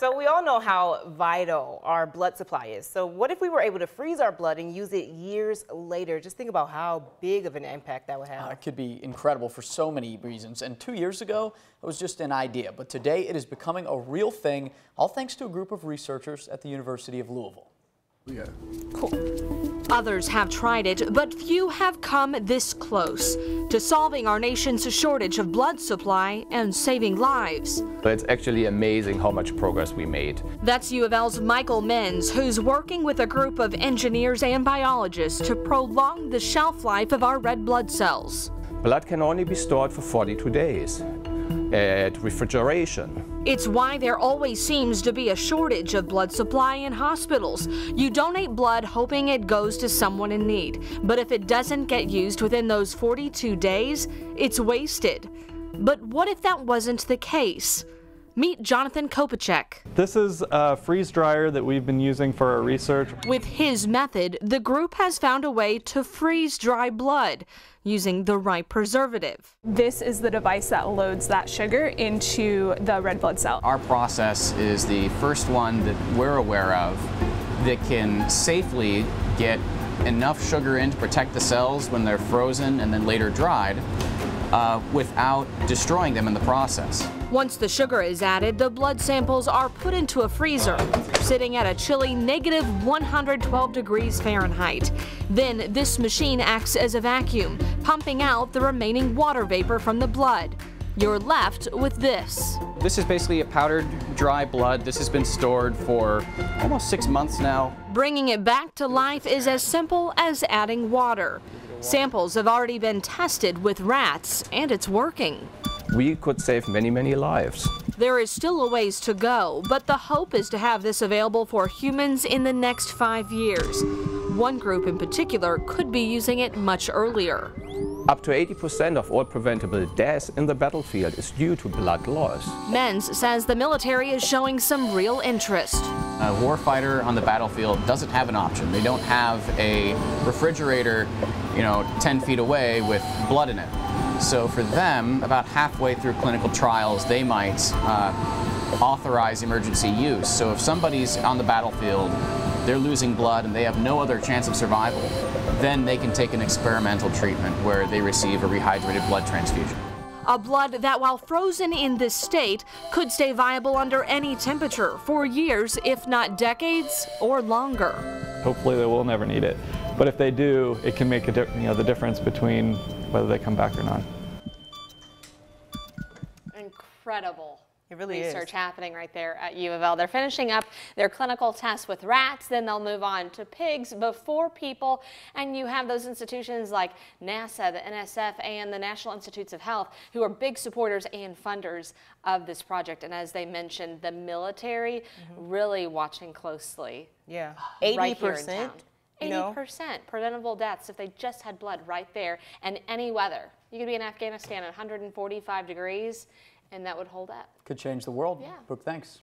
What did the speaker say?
So we all know how vital our blood supply is. So what if we were able to freeze our blood and use it years later? Just think about how big of an impact that would have. Uh, it could be incredible for so many reasons. And two years ago, it was just an idea. But today, it is becoming a real thing, all thanks to a group of researchers at the University of Louisville. Yeah. Cool. Others have tried it, but few have come this close to solving our nation's shortage of blood supply and saving lives. It's actually amazing how much progress we made. That's U of L's Michael Menze, who's working with a group of engineers and biologists to prolong the shelf life of our red blood cells. Blood can only be stored for 42 days at refrigeration. It's why there always seems to be a shortage of blood supply in hospitals. You donate blood hoping it goes to someone in need, but if it doesn't get used within those 42 days, it's wasted. But what if that wasn't the case? Meet Jonathan Kopechek. This is a freeze dryer that we've been using for our research. With his method, the group has found a way to freeze dry blood using the right preservative. This is the device that loads that sugar into the red blood cell. Our process is the first one that we're aware of that can safely get enough sugar in to protect the cells when they're frozen and then later dried uh, without destroying them in the process. Once the sugar is added, the blood samples are put into a freezer, sitting at a chilly negative 112 degrees Fahrenheit. Then this machine acts as a vacuum, pumping out the remaining water vapor from the blood. You're left with this. This is basically a powdered dry blood. This has been stored for almost six months now. Bringing it back to life is as simple as adding water. Samples have already been tested with rats, and it's working. We could save many, many lives. There is still a ways to go, but the hope is to have this available for humans in the next five years. One group in particular could be using it much earlier. Up to 80% of all preventable deaths in the battlefield is due to blood loss. Menze says the military is showing some real interest. A warfighter on the battlefield doesn't have an option. They don't have a refrigerator, you know, 10 feet away with blood in it. So for them, about halfway through clinical trials, they might uh, authorize emergency use. So if somebody's on the battlefield, they're losing blood and they have no other chance of survival, then they can take an experimental treatment where they receive a rehydrated blood transfusion. A blood that, while frozen in this state, could stay viable under any temperature for years, if not decades or longer. Hopefully they will never need it. But if they do, it can make a you know, the difference between whether they come back or not. Incredible. It really research is. happening right there at U of L. They're finishing up their clinical tests with rats, then they'll move on to pigs before people. And you have those institutions like NASA, the NSF, and the National Institutes of Health who are big supporters and funders of this project. And as they mentioned, the military Mm-hmm. really watching closely. Yeah. right 80%. town. 80% preventable deaths if they just had blood right there and any weather. You could be in Afghanistan at 145 degrees and that would hold up. Could change the world. Yeah. Brooke, thanks.